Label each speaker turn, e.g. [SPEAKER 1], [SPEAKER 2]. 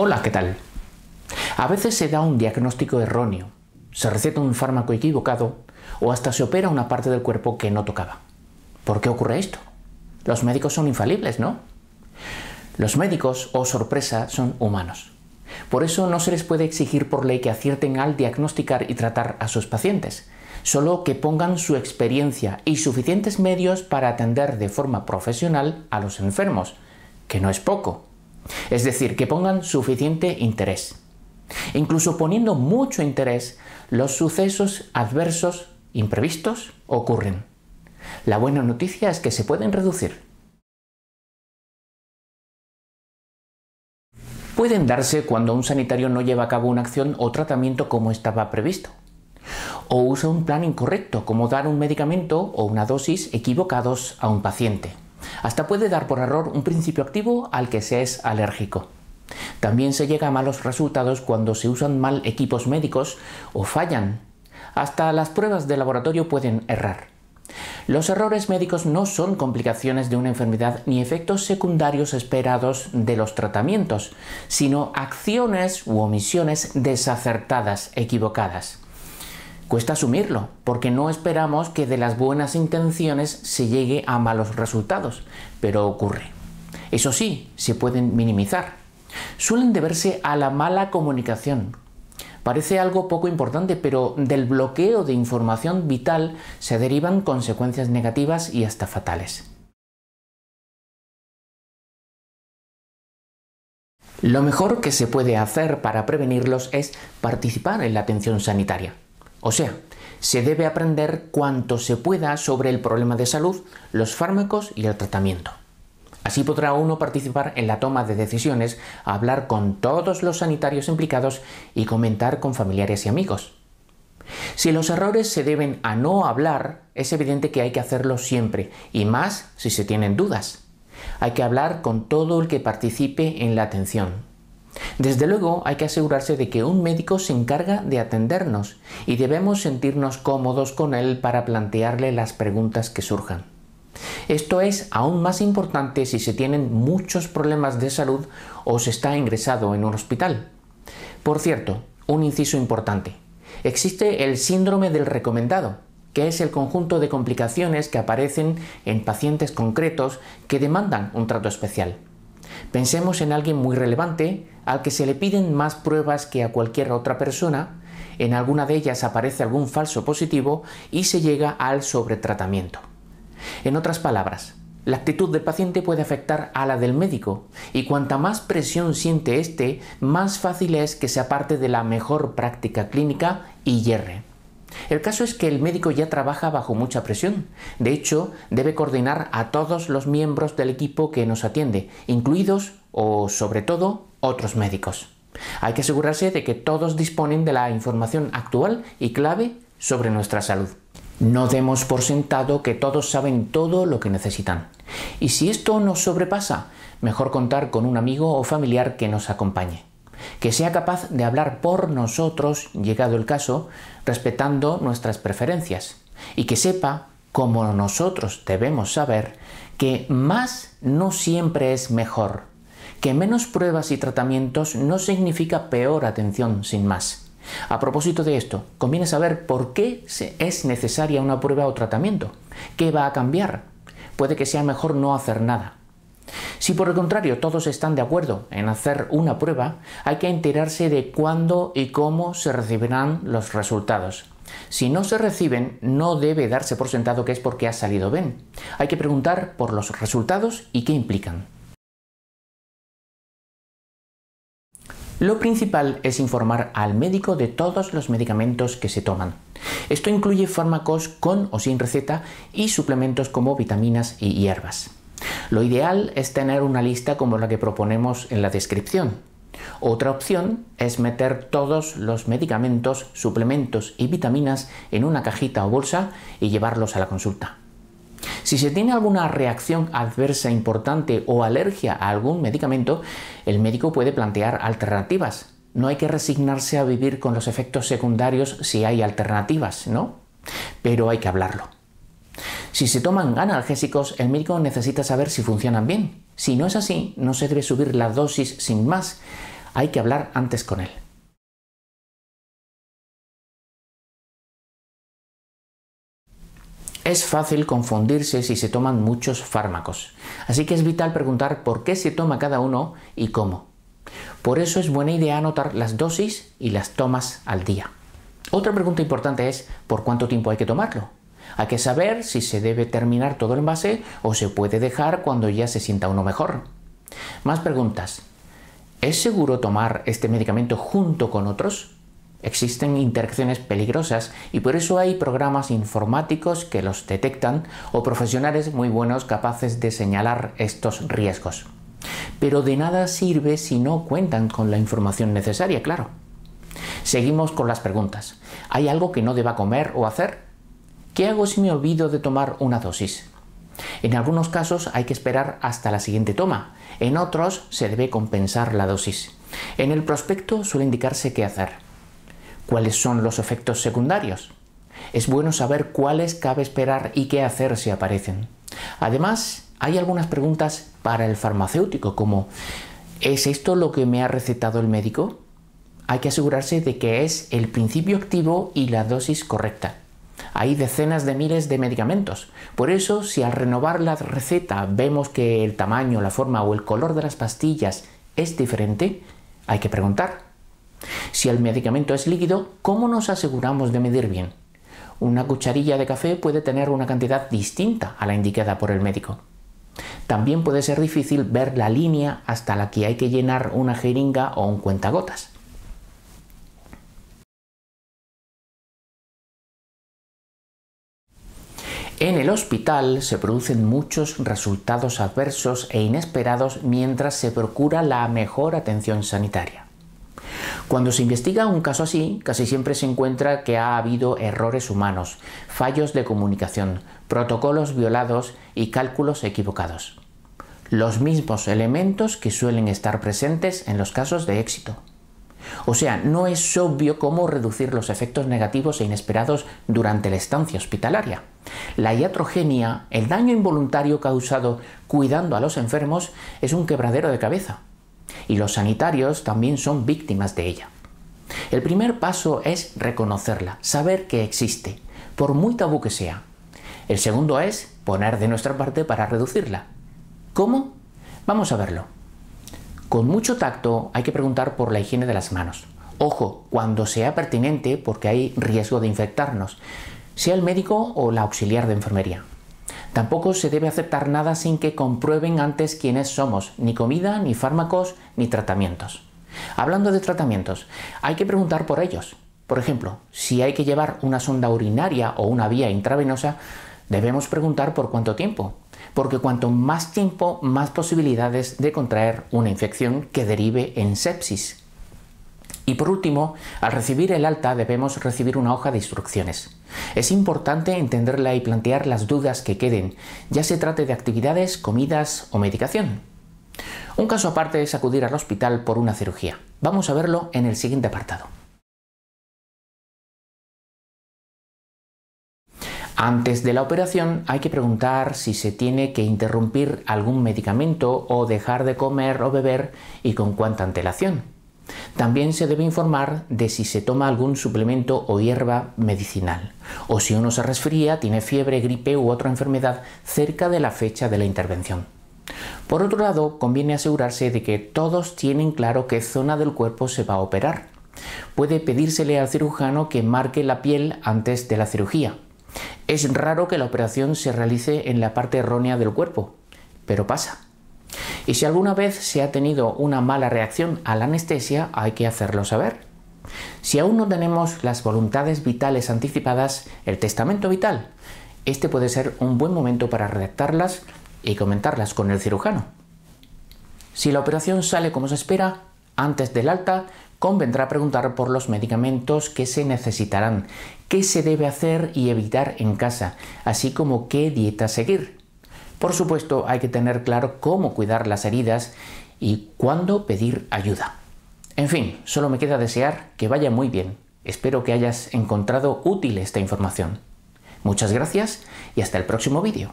[SPEAKER 1] Hola, ¿qué tal? A veces se da un diagnóstico erróneo, se receta un fármaco equivocado o hasta se opera una parte del cuerpo que no tocaba. ¿Por qué ocurre esto? Los médicos son infalibles, ¿no? Los médicos, oh sorpresa, son humanos. Por eso no se les puede exigir por ley que acierten al diagnosticar y tratar a sus pacientes, solo que pongan su experiencia y suficientes medios para atender de forma profesional a los enfermos, que no es poco. Es decir, que pongan suficiente interés. Incluso poniendo mucho interés, los sucesos adversos imprevistos ocurren. La buena noticia es que se pueden reducir. Pueden darse cuando un sanitario no lleva a cabo una acción o tratamiento como estaba previsto, o usa un plan incorrecto, como dar un medicamento o una dosis equivocados a un paciente. Hasta puede dar por error un principio activo al que se es alérgico. También se llega a malos resultados cuando se usan mal equipos médicos o fallan. Hasta las pruebas de laboratorio pueden errar. Los errores médicos no son complicaciones de una enfermedad ni efectos secundarios esperados de los tratamientos, sino acciones u omisiones desacertadas, equivocadas. Cuesta asumirlo, porque no esperamos que de las buenas intenciones se llegue a malos resultados, pero ocurre. Eso sí, se pueden minimizar. Suelen deberse a la mala comunicación. Parece algo poco importante, pero del bloqueo de información vital se derivan consecuencias negativas y hasta fatales. Lo mejor que se puede hacer para prevenirlos es participar en la atención sanitaria. O sea, se debe aprender cuanto se pueda sobre el problema de salud, los fármacos y el tratamiento. Así podrá uno participar en la toma de decisiones, hablar con todos los sanitarios implicados y comentar con familiares y amigos. Si los errores se deben a no hablar, es evidente que hay que hacerlo siempre, y más si se tienen dudas. Hay que hablar con todo el que participe en la atención, desde luego hay que asegurarse de que un médico se encarga de atendernos y debemos sentirnos cómodos con él para plantearle las preguntas que surjan. Esto es aún más importante si se tienen muchos problemas de salud o se está ingresado en un hospital. Por cierto, un inciso importante. Existe el síndrome del recomendado, que es el conjunto de complicaciones que aparecen en pacientes concretos que demandan un trato especial. Pensemos en alguien muy relevante al que se le piden más pruebas que a cualquier otra persona, en alguna de ellas aparece algún falso positivo y se llega al sobretratamiento. En otras palabras, la actitud del paciente puede afectar a la del médico y cuanta más presión siente éste, más fácil es que se aparte de la mejor práctica clínica y hierre. El caso es que el médico ya trabaja bajo mucha presión. De hecho, debe coordinar a todos los miembros del equipo que nos atiende, incluidos o sobre todo otros médicos. Hay que asegurarse de que todos disponen de la información actual y clave sobre nuestra salud. No demos por sentado que todos saben todo lo que necesitan. Y si esto nos sobrepasa, mejor contar con un amigo o familiar que nos acompañe que sea capaz de hablar por nosotros, llegado el caso, respetando nuestras preferencias, y que sepa, como nosotros debemos saber, que más no siempre es mejor, que menos pruebas y tratamientos no significa peor atención sin más. A propósito de esto, conviene saber por qué es necesaria una prueba o tratamiento. ¿Qué va a cambiar? Puede que sea mejor no hacer nada. Si por el contrario todos están de acuerdo en hacer una prueba, hay que enterarse de cuándo y cómo se recibirán los resultados. Si no se reciben, no debe darse por sentado que es porque ha salido bien. Hay que preguntar por los resultados y qué implican. Lo principal es informar al médico de todos los medicamentos que se toman. Esto incluye fármacos con o sin receta y suplementos como vitaminas y hierbas. Lo ideal es tener una lista como la que proponemos en la descripción. Otra opción es meter todos los medicamentos, suplementos y vitaminas en una cajita o bolsa y llevarlos a la consulta. Si se tiene alguna reacción adversa importante o alergia a algún medicamento, el médico puede plantear alternativas. No hay que resignarse a vivir con los efectos secundarios si hay alternativas, ¿no? Pero hay que hablarlo. Si se toman analgésicos, el médico necesita saber si funcionan bien. Si no es así, no se debe subir la dosis sin más. hay que hablar antes con él. Es fácil confundirse si se toman muchos fármacos, así que es vital preguntar por qué se toma cada uno y cómo. Por eso es buena idea anotar las dosis y las tomas al día. Otra pregunta importante es ¿por cuánto tiempo hay que tomarlo? Hay que saber si se debe terminar todo el envase o se puede dejar cuando ya se sienta uno mejor. Más preguntas. ¿Es seguro tomar este medicamento junto con otros? Existen interacciones peligrosas y por eso hay programas informáticos que los detectan o profesionales muy buenos capaces de señalar estos riesgos. Pero de nada sirve si no cuentan con la información necesaria, claro. Seguimos con las preguntas. ¿Hay algo que no deba comer o hacer? ¿Qué hago si me olvido de tomar una dosis? En algunos casos hay que esperar hasta la siguiente toma, en otros se debe compensar la dosis. En el prospecto suele indicarse qué hacer. ¿Cuáles son los efectos secundarios? Es bueno saber cuáles cabe esperar y qué hacer si aparecen. Además, hay algunas preguntas para el farmacéutico como ¿es esto lo que me ha recetado el médico? Hay que asegurarse de que es el principio activo y la dosis correcta. Hay decenas de miles de medicamentos. Por eso, si al renovar la receta vemos que el tamaño, la forma o el color de las pastillas es diferente, hay que preguntar si el medicamento es líquido, ¿cómo nos aseguramos de medir bien? Una cucharilla de café puede tener una cantidad distinta a la indicada por el médico. También puede ser difícil ver la línea hasta la que hay que llenar una jeringa o un cuentagotas. En el hospital se producen muchos resultados adversos e inesperados mientras se procura la mejor atención sanitaria. Cuando se investiga un caso así, casi siempre se encuentra que ha habido errores humanos, fallos de comunicación, protocolos violados y cálculos equivocados. Los mismos elementos que suelen estar presentes en los casos de éxito. O sea, no es obvio cómo reducir los efectos negativos e inesperados durante la estancia hospitalaria. La iatrogenia, el daño involuntario causado cuidando a los enfermos, es un quebradero de cabeza y los sanitarios también son víctimas de ella. El primer paso es reconocerla, saber que existe, por muy tabú que sea. El segundo es poner de nuestra parte para reducirla. ¿Cómo? Vamos a verlo. Con mucho tacto hay que preguntar por la higiene de las manos. Ojo, cuando sea pertinente porque hay riesgo de infectarnos, sea el médico o la auxiliar de enfermería. Tampoco se debe aceptar nada sin que comprueben antes quiénes somos, ni comida, ni fármacos, ni tratamientos. Hablando de tratamientos, hay que preguntar por ellos. Por ejemplo, si hay que llevar una sonda urinaria o una vía intravenosa, debemos preguntar por cuánto tiempo, porque cuanto más tiempo, más posibilidades de contraer una infección que derive en sepsis. Y por último, al recibir el alta debemos recibir una hoja de instrucciones. Es importante entenderla y plantear las dudas que queden, ya se trate de actividades, comidas o medicación. Un caso aparte es acudir al hospital por una cirugía. Vamos a verlo en el siguiente apartado. Antes de la operación hay que preguntar si se tiene que interrumpir algún medicamento o dejar de comer o beber y con cuánta antelación. También se debe informar de si se toma algún suplemento o hierba medicinal, o si uno se resfría, tiene fiebre, gripe u otra enfermedad cerca de la fecha de la intervención. Por otro lado, conviene asegurarse de que todos tienen claro qué zona del cuerpo se va a operar. Puede pedírsele al cirujano que marque la piel antes de la cirugía. Es raro que la operación se realice en la parte errónea del cuerpo, pero pasa. Y si alguna vez se ha tenido una mala reacción a la anestesia, hay que hacerlo saber. Si aún no tenemos las voluntades vitales anticipadas, el testamento vital, este puede ser un buen momento para redactarlas y comentarlas con el cirujano. Si la operación sale como se espera, antes del alta, convendrá preguntar por los medicamentos que se necesitarán, qué se debe hacer y evitar en casa, así como qué dieta seguir. Por supuesto, hay que tener claro cómo cuidar las heridas y cuándo pedir ayuda. En fin, solo me queda desear que vaya muy bien. Espero que hayas encontrado útil esta información. Muchas gracias y hasta el próximo vídeo.